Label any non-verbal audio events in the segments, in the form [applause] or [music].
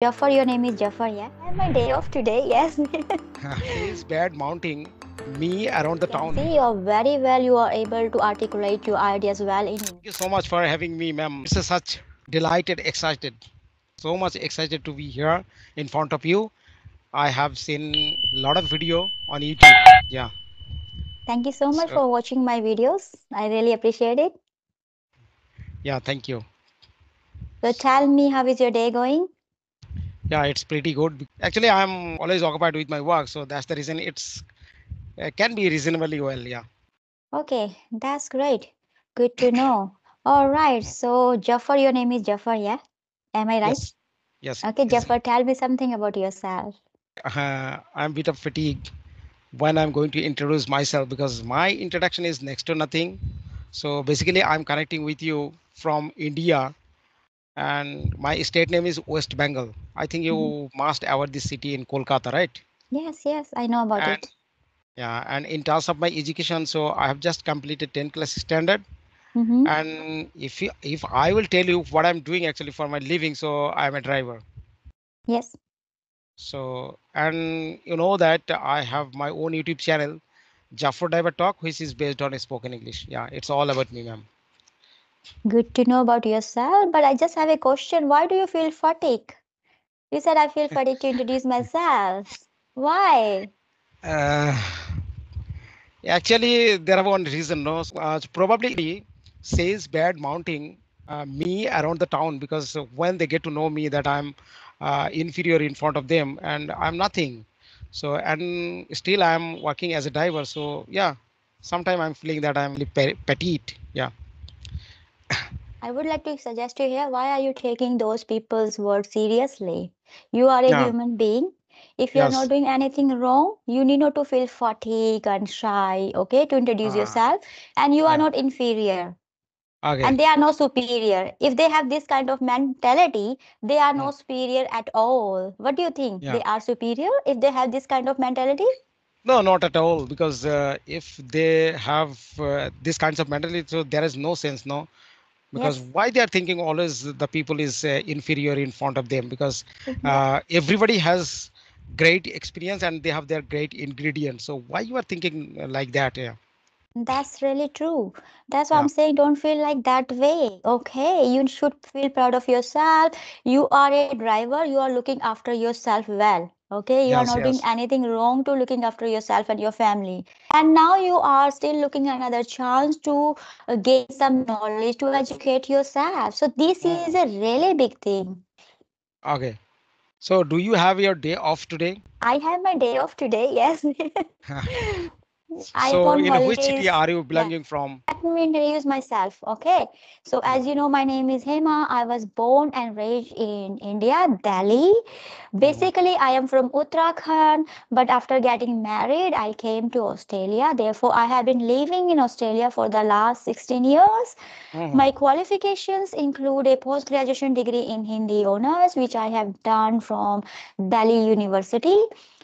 Jafar, your name is Jafar, yeah? And my day off today, yes. [laughs] He's bad mounting me around the town. See, you're very well. You are able to articulate your ideas well in Thank you so much for having me, ma'am. It's such delighted, excited, so much excited to be here in front of you. I have seen a lot of video on YouTube. Yeah, Thank you so much So- for watching my videos. I really appreciate it. yeah, thank you. So tell me, how is your day going? Yeah, it's pretty good. Actually, I'm always occupied with my work, so that's the reason it's uh, can be reasonably well. Yeah. Okay, that's great. Good to know. All right. So Jafar, your name is Jafar, yeah? Am I right? Yes. Yes. Okay, yes. Jafar, tell me something about yourself. uh, I'm a bit of fatigued when I'm going to introduce myself because my introduction is next to nothing. So basically, I'm connecting with you from India, and my state name is West Bengal. I think you must avoid this city in Kolkata, right? Yes, yes, I know about And it. yeah, and in terms of my education, so I have just completed 10 class standard. Mm-hmm. And if you, if I will tell you what I'm doing actually for my living, so I'm a driver. Yes. So, and you know that I have my own YouTube channel, Jafar Driver Talk, which is based on spoken English. Yeah, it's all about me, ma'am. Good to know about yourself, but I just have a question. Why do you feel fatigue? You said I feel [laughs] fatigue to introduce myself. Why? Uh, actually, there are one reason, no, uh, probably says bad mounting uh, me around the town because when they get to know me that I'm uh, inferior in front of them and I'm nothing. So, and still I'm working as a diver. So, yeah, sometimes I'm feeling that I'm petite. Yeah. I would like to suggest to you here, why are you taking those people's words seriously? You are a Yeah. human being. If you are not doing anything wrong, you need not to feel fatigue and shy, okay, to introduce Ah, yourself. And you are yeah. not inferior. Okay. and they are not superior. If they have this kind of mentality, they are Mm. not superior at all. What do you think? Yeah. They are superior if they have this kind of mentality? No, not at all. Because uh, if they have uh, this kinds of mentality, so there is no sense, no. Because Yes. why they are thinking always the people is uh, inferior in front of them? Because uh, everybody has great experience and they have their great ingredients. So why you are thinking uh, like that? Yeah. That's really true. That's why Yeah. I'm saying don't feel like that way. Okay, you should feel proud of yourself. You are a driver, you are looking after yourself well. Okay, you are Yes. not doing anything wrong to looking after yourself and your family. And now you are still looking another chance to uh, gain some knowledge to educate yourself. So this Mm. is a really big thing. Okay. So do you have your day off today? I have my day off today, yes. [laughs] [laughs] So in which city are you Yeah. belonging from? Let me introduce myself. Okay. So, as you know, my name is Hema. I was born and raised in India, Delhi. Mhm. Basically, I am from Uttarakhand, but after getting married, I came to Australia. Therefore, I have been living in Australia for the last 16 years. Mhm. My qualifications include a post graduation degree in Hindi honors, which I have done from Delhi University.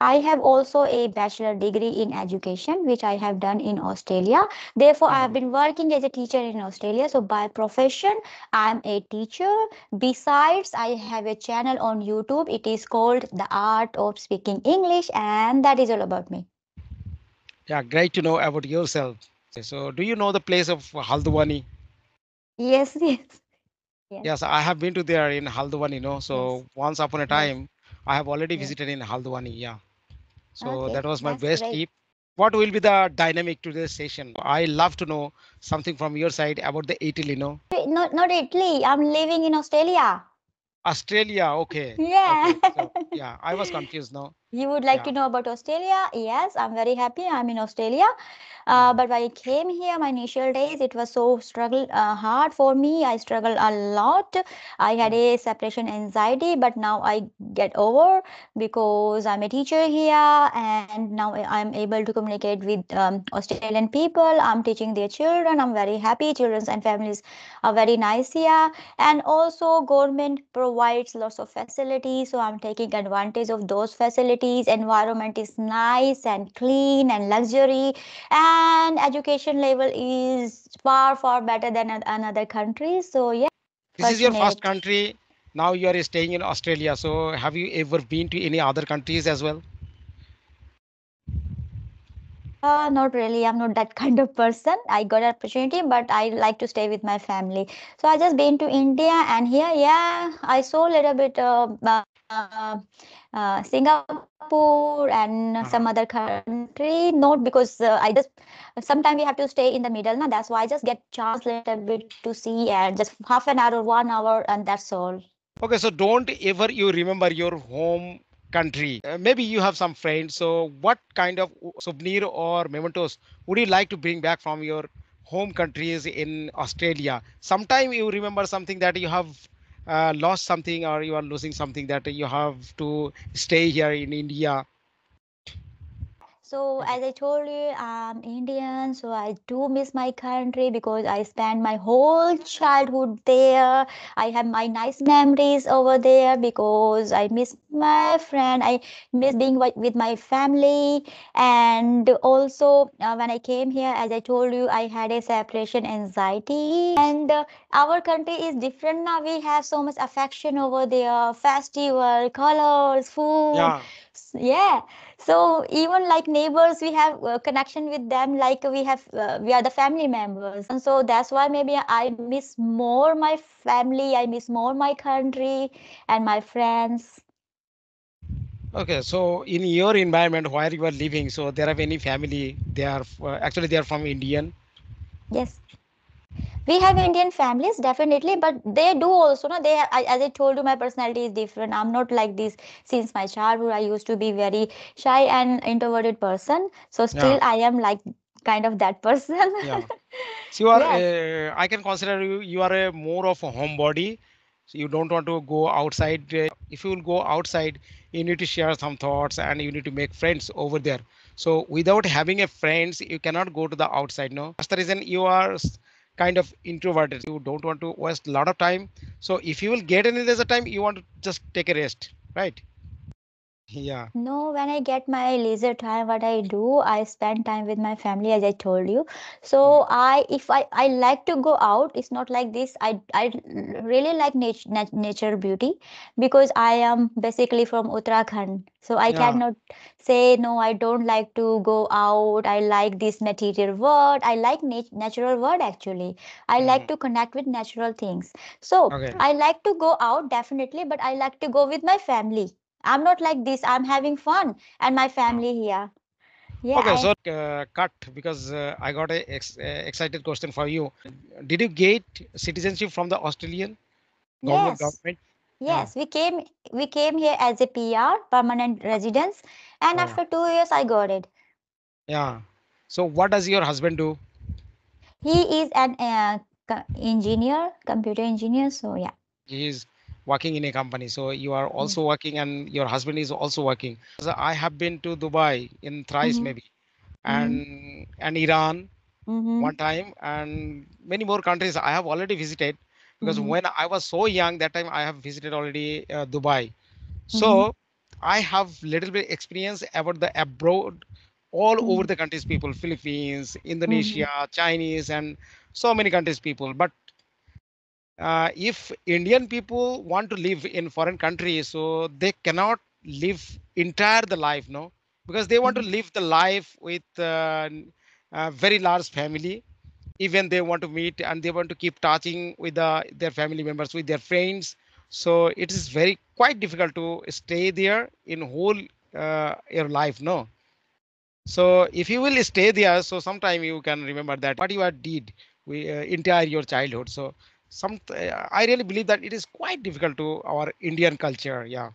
I have also a bachelor degree in education, which I have done in Australia. Therefore, I have Mhm. been working as a teacher in Australia. So, by profession, I'm a teacher. Besides, I have a channel on YouTube. It is called The Art of Speaking English, and that is all about me. Yeah, great to know about yourself. So do you know the place of Haldwani? Yes, [laughs] yes, yes, Yes, I have been to there in Haldwani, you know. So once upon a yes, time, I have already yes. visited in Haldwani. Yeah. So Okay, that was my that's best great. tip. What will be the dynamic to this session? I love to know something from your side about the Italy, no? Not, not Italy. I'm living in Australia. Australia, okay. Yeah. Okay. So [laughs] yeah, I was confused now. You would like Yeah. to know about Australia? Yes, I'm very happy. I'm in Australia. Uh, Mhm. but when I came here, my initial days, it was so struggle uh, hard for me. I struggled a lot. I had Mhm. a separation anxiety, but now I get over because I'm a teacher here, and now I- I'm able to communicate with um, Australian people. I'm teaching their children. I'm very happy. Children and families are very nice here and also government provides lots of facilities so i'm taking advantage of those facilities environment is nice and clean and luxury and education level is far far better than another country so yeah This is your first country now you are staying in Australia. So have you ever been to any other countries as well? Uh, not really. I'm not that [laughs] kind of person. I got an opportunity, but I like to stay with my family. So I just been to India and here, yeah, I saw a little bit of uh, uh, Singapore and Uh-huh. some other country. Not because uh, I just sometimes we have to stay in the middle. Now that's why I just get chance little bit to see and just half an hour, one hour, and that's all. Okay, so don't ever you remember your home country. Uh, maybe you have some friends. So what kind of souvenir or mementos would you like to bring back from your home countries in Australia? Sometime you remember something that you have Uh, lost something or you are losing something that you have to stay here in India. So as I told you, I'm Indian, so I do miss my country because I spent my whole childhood there. I have my nice memories over there because I miss my friend. I miss being with my family. And also, uh, when I came here, as I told you, I had a separation anxiety. And uh, our country is different now. We have so much affection over there, festival, colors, food. Yeah. Yeah. So even like neighbors, we have uh, connection with them, like we have, uh, we are the family members. And so that's why maybe I miss more my family, I miss more my country and my friends. Okay, so in your environment where you are living, so there are any family, they are uh, actually they are from Indian. Yes. We have Indian families, definitely, but they do also, no, they, I, as I told you, my personality is different. I'm not like this since my childhood. I used to be very shy and introverted person. So Yeah. still I am like kind of that [laughs] person. Yeah. So you are, Yes. uh, I can consider you, you are a more of a homebody. So you don't want to go outside. uh, If you will go outside, you need to share some thoughts and you need to make friends over there. So without having a friends, you cannot go to the outside. No, that's the reason you are kind of introverted. You don't want to waste a lot of time. So if you will get any leisure time, you want to just take a rest, right? Yeah. No, when I get my leisure time, what I do, I spend time with my family, as I told you. So I, if I, I like to go out, it's not like this. I, I really like nature, nat nature beauty because I am basically from Uttarakhand. So I Yeah. cannot say no, I don't like to go out. I like this material world. I like nat natural world actually. I like Mhm. to connect with natural things. So Okay. I like to go out definitely, but I like to go with my family. I'm not like this. I'm having fun and my family here. Yeah, Okay, I so uh, cut because uh, I got a ex- uh, excited question for you. Did you get citizenship from the Australian government? yes, Government? Yeah. yes. We came we came here as a PR, permanent residence, and Oh, after two years I got it. yeah. So what does your husband do? He is an uh, co- engineer, computer engineer. So yeah, He is working in a company. So you are yes. also working and your husband is also working. So I have been to Dubai in thrice Mm-hmm. maybe Mm-hmm. and and Iran Mm-hmm. one time and many more countries I have already visited because Mm-hmm. when I was so young that time I have visited already uh, Dubai. Mm-hmm. So I have little bit experience about the abroad, all over Mm-hmm. the countries people, Philippines, Mm-hmm. Indonesia, Chinese, and so many countries people. But uh, if Indian people want to live in foreign countries, so they cannot live entire the life, no, because they want to Mm-hmm. live the life with uh, a very large family. Even they want to meet and they want to keep touching with the, their family members, with their friends. So it is very quite difficult to stay there in whole uh, your life, no. So if you will stay there, so sometime you can remember that what you had did we uh, entire your childhood. So some uh, I really believe that it is quite difficult to our Indian culture. Yeah.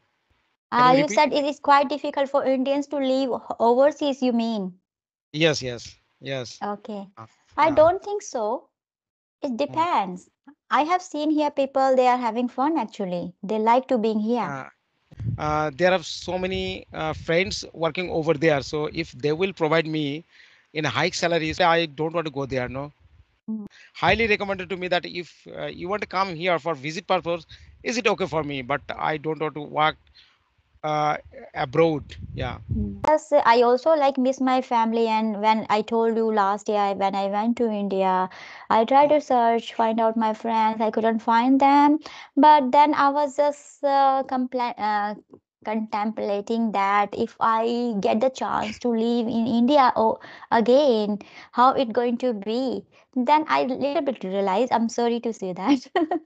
Uh, you said it is quite difficult for Indians to live overseas, you mean? Yes, yes, yes. Okay. Uh, I don't think so. It Mm. depends. I have seen here people, they are having fun actually. They like to being here. Uh, uh, there are so many uh, friends working over there. So if they will provide me in a high salaries, I don't want to go there. No. Highly recommended to me that if uh, you want to come here for visit purpose, is it okay for me? But I don't want to work uh, abroad. Yeah. Yes, I also like miss my family. And when I told you last year when I went to India, I tried to search, find out my friends. I couldn't find them. But then I was just uh, compla- uh, contemplating that if I get the chance to live in India oh, again, how it going to be? Then I little bit realize. I'm sorry to say that. [laughs]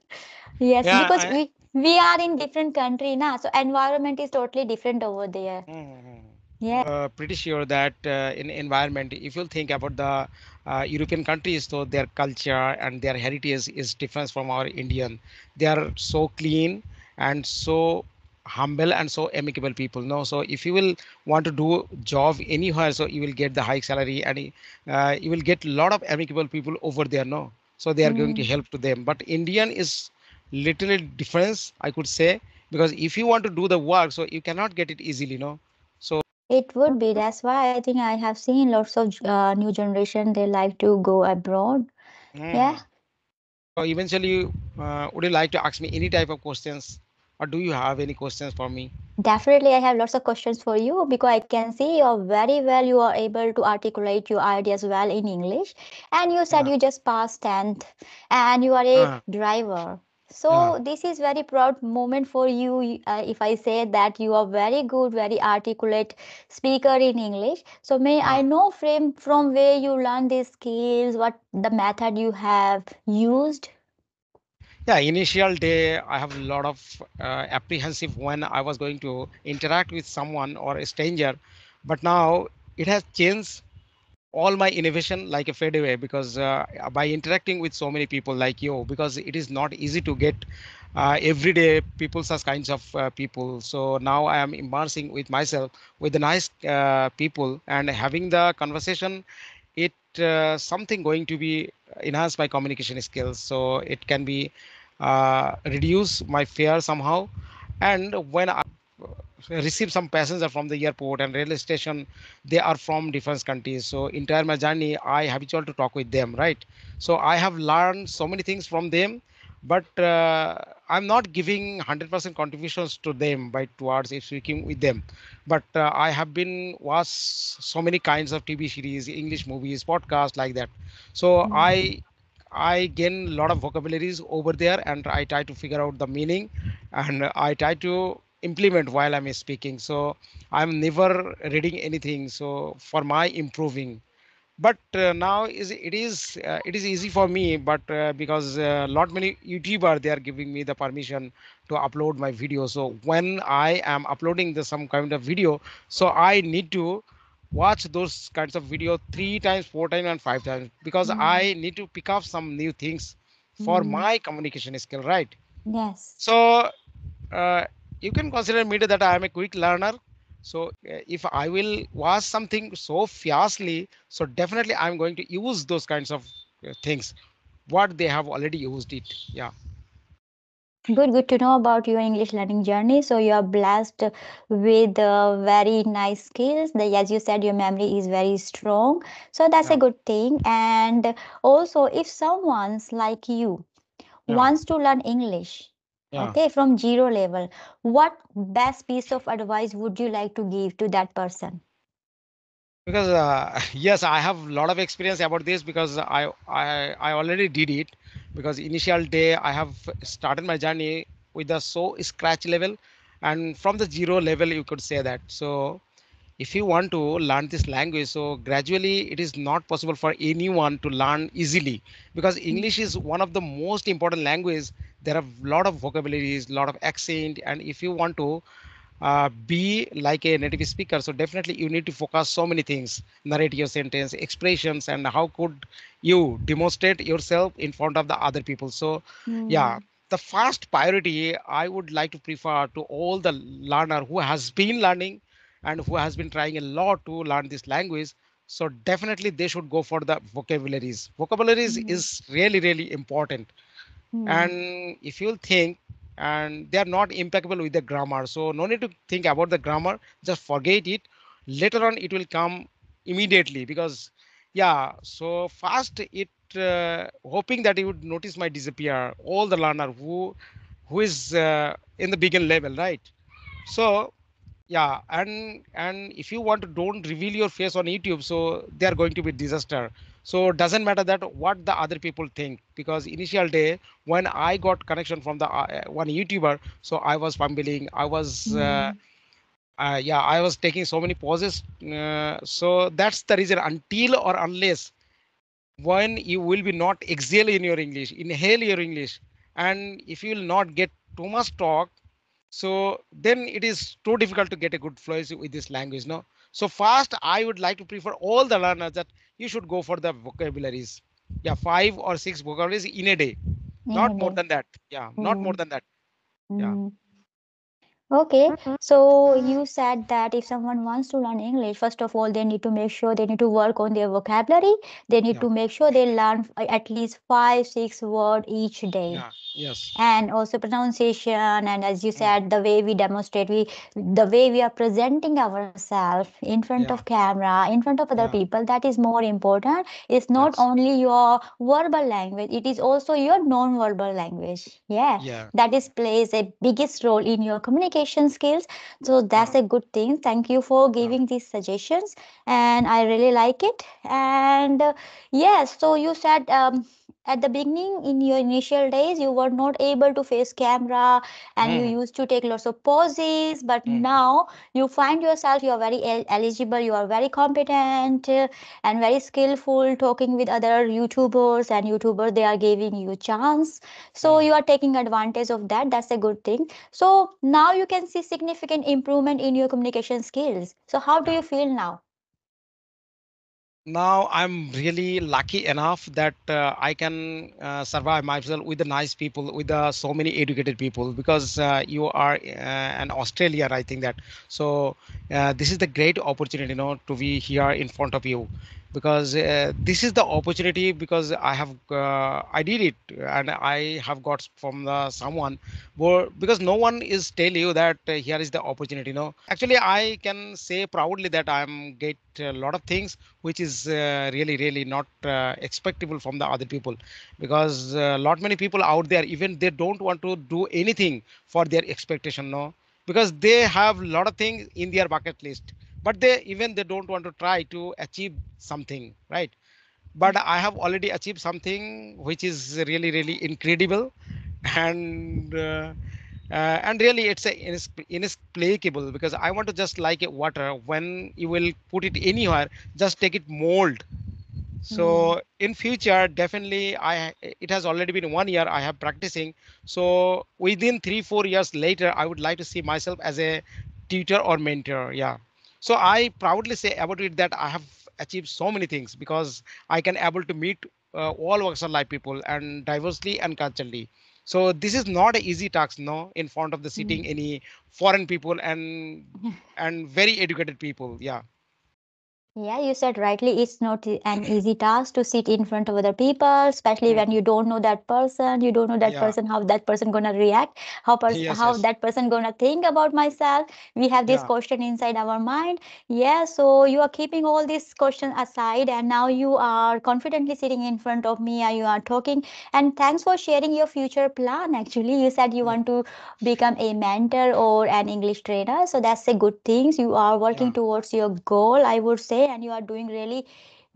Yes, Yeah. because I, we we are in different country now, so environment is totally different over there. Mhm. Yeah. uh, pretty sure that uh, in environment, if you think about the uh, European countries, so their culture and their heritage is different from our Indian. They are so clean and so humble and so amicable people. No, so if you will want to do job anywhere, so you will get the high salary and uh, you will get a lot of amicable people over there. No, so they are going to Mm, help to them. But Indian is little difference, I could say, because if you want to do the work, so you cannot get it easily. No. So it would be. That's why I think I have seen lots of uh, new generation. They like to go abroad. Yeah. Mhm. So eventually, uh, would you like to ask me any type of questions, or do you have any questions for me? Definitely, I have lots of questions for you because I can see you're very well, you are able to articulate your ideas well in English. And you said Yeah. you just passed 10th and you are a Uh, driver. yeah. So this is very proud moment for you uh, if I say that you are very good, very articulate speaker in English. So may I know from from where you learn these skills, what the method you have used? Yeah. Initial day, I have a lot of uh, apprehensive when I was going to interact with someone or a stranger, but now it has changed all my innovation like a fade away because uh, by interacting with so many people like you because it is not easy to get uh, everyday people such kinds of uh, people so now i am immersing with myself with the nice uh, people and having the conversation it uh, something going to be enhanced my communication skills so it can be reduce my fear somehow. And when i receive some passenger from the airport and railway station they are from different countries. So entire my journey i habitual to talk with them right? So i have learned so many things from them but uh, i'm not giving 100% contributions to them by towards speaking with them. But uh, i have been watched so many kinds of tv series english movies podcasts like that. So Mm, i i gain a lot of vocabularies over there and i try to figure out the meaning and i try to implement while i'm speaking. So i'm never reading anything so for my improving. But uh, now is it is uh, it is easy for me but uh, because uh, lot many youtuber they are giving me the permission to upload my video. So when i am uploading the some kind of video so i need to watch those kinds of video three times four times and five times because mm, i need to pick up some new things for mm, my communication skill right yes. so uh, you can consider me that I am a quick learner. So uh, if I will watch something so fiercely, so definitely I'm going to use those kinds of uh, things, what they have already used it. Yeah. Good, good to know about your English learning journey. So you are blessed with uh, very nice skills. The, as you said, your memory is very strong. So that's a good thing. And also, if someone's like you Yeah. wants to learn English, Yeah. okay, from zero level, what best piece of advice would you like to give to that person? Because uh, [laughs] yes, I have a lot of experience about this because I, I I already did it. Because initial day I have started my journey with the so scratch level, and from the zero level you could say that. So if you want to learn this language so gradually it is not possible for anyone to learn easily. Because english is one of the most important language. There are a lot of vocabularies lot of accent. And if you want to uh, be like a native speaker. So definitely you need to focus so many things. Narrate your sentence expressions and how could you demonstrate yourself in front of the other people. So yeah mm, the first priority i would like to prefer to all the learner who has been learning and who has been trying a lot to learn this language. So definitely they should go for the vocabularies. Vocabularies mm, is really really important. Mm, and if you think and they are not impeccable with the grammar. So no need to think about the grammar just forget it. Later on it will come immediately because yeah so fast it uh, hoping that you would notice my disappear. All the learner who who is uh, in the begin level right? So yeah and and if you want to don't reveal your face on youtube so they are going to be disaster so it doesn't matter that what the other people think because initial day when i got connection from the uh, one youtuber so i was fumbling i was uh, Mm, uh, yeah i was taking so many pauses uh, so that's the reason until or unless when you will be not exhale in your english inhale your english and if you will not get too much talk so then it is too difficult to get a good flow with this language no so first i would like to prefer all the learners that you should go for the vocabularies. Yeah five or six vocabularies in a day. Not more than that. Yeah not more Mm, than that. Yeah mm. Okay, so you said that if someone wants to learn English, first of all, they need to make sure they need to work on their vocabulary. They need yeah. to make sure they learn at least five, six words each day. yeah yes. And also pronunciation and as you said the way we demonstrate we the way we are presenting ourselves in front of camera in front of other yeah. people that is more important. It's not yes. only your verbal language it is also your non-verbal language. Yeah. Yeah. That is plays a biggest role in your communication skills. So that's a good thing. Thank you for giving these suggestions and i really like it. And uh, yes so you said um, at the beginning in your initial days you were not able to face camera and you Mhm, used to take lots of poses but mhm, now you find yourself you are very el- eligible you are very competent and very skillful talking with other youtubers and youtubers they are giving you chance. So you mhm, are taking advantage of that. That's a good thing. So now you can see significant improvement in your communication skills. So how do you feel now now i'm really lucky enough that uh, i can uh, survive myself with the nice people with the so many educated people because uh, you are uh, an australian i think that. So uh, this is the great opportunity you know to be here in front of you because uh, this is the opportunity because i have uh, i did it and i have got from the someone because no one is tell you that uh, here is the opportunity no actually i can say proudly that i'm get a lot of things which is uh, really really not uh, expectable from the other people because a lot many people out there even they don't want to do anything for their expectation no because they have a lot of things in their bucket list but they even they don't want to try to achieve something right? But i have already achieved something which is really really incredible. [laughs] And uh, uh, and really it's a inexplicable because i want to just like a water. When you will put it anywhere just take it mold. Hmm. so in future definitely i it has already been one year i have practicing. So within three four years later i would like to see myself as a tutor or mentor. Yeah so i proudly say about it that i have achieved so many things because i can able to meet uh, all walks of life people and diversely and culturally. So this is not an easy task no in front of the Hmm. sitting any foreign people and [laughs] and very educated people. Yeah Yeah, you said rightly, it's not e- an easy task to sit in front of other people, especially when Mhm. you don't know that person, you don't know that yeah person, how that person gonna react, how pers yes how yes that person gonna think about myself. We have this yeah question inside our mind. Yeah, so you are keeping all these questions aside, and now you are confidently sitting in front of me, and you are talking. And thanks for sharing your future plan. Actually, you said you yeah want to become a mentor or an English trainer. So that's a good thing. You are working yeah towards your goal, I would say, and you are doing really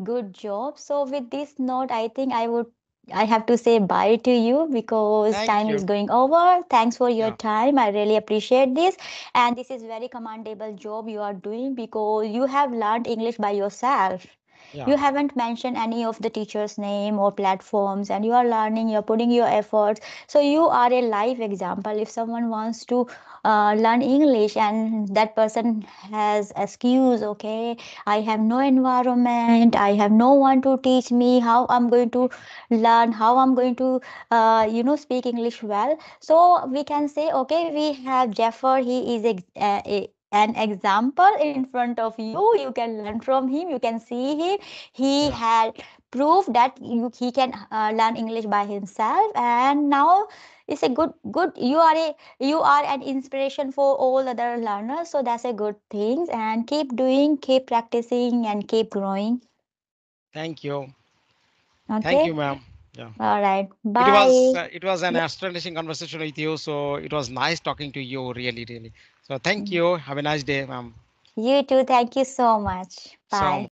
good job. So with this note, I think I would I have to say bye to you because thank time is going over. Thanks for your yeah time. I really appreciate this. And this is very commendable job you are doing because you have learned English by yourself. Yeah You haven't mentioned any of the teacher's name or platforms, and you are learning, you're putting your efforts. So you are a live example. If someone wants to uh, learn English and that person has excuse, okay, I have no environment, I have no one to teach me how I'm going to learn, how I'm going to, uh, you know, speak English well. So we can say, okay, we have Jafar, he is uh, a, an example in front of you you can learn from him you can see him he yeah had proved that you, he can uh, learn english by himself and now it's a good good you are a you are an inspiration for all other learners so that's a good thing and keep doing keep practicing and keep growing Thank you. Thank you, ma'am. Yeah. all right Bye. It was uh, it was an astonishing conversation with you. So it was nice talking to you, really, really. So thank Mhm. you. Have a nice day, ma'am. You too. Thank you so much. So Bye.